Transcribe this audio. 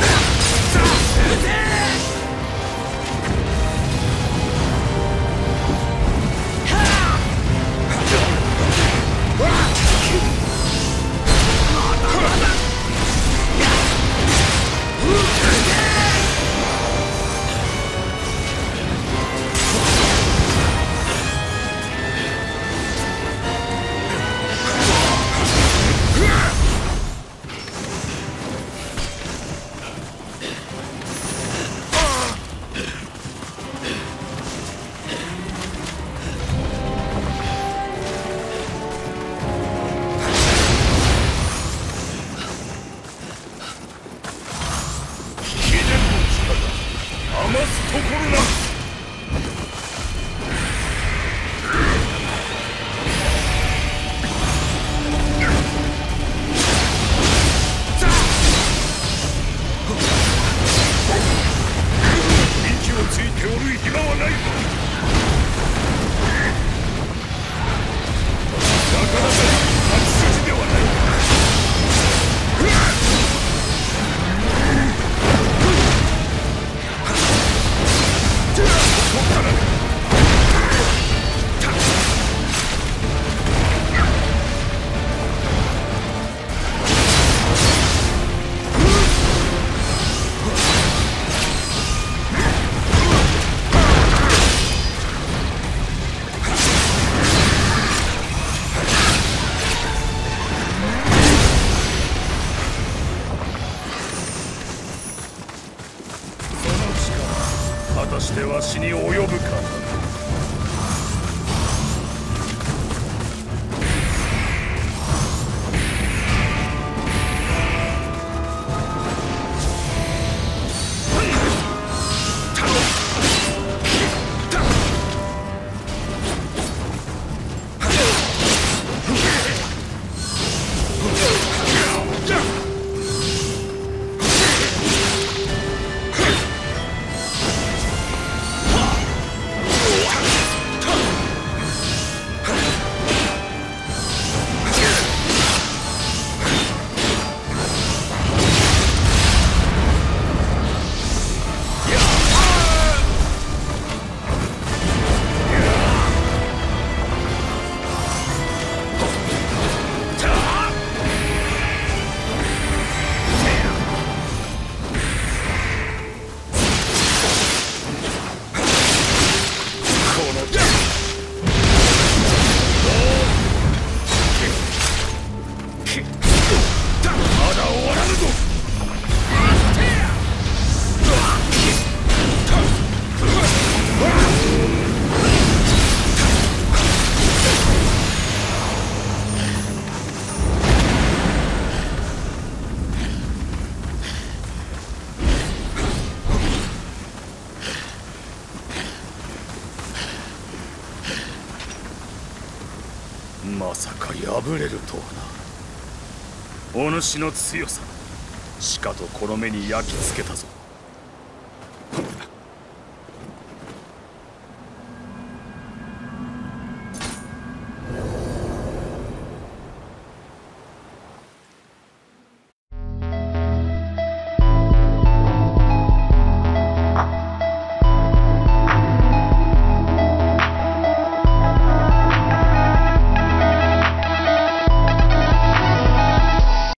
撃て!果たしてわしに及ぶか。まさか敗れるとはな。お主の強さしかとこの目に焼き付けたぞ。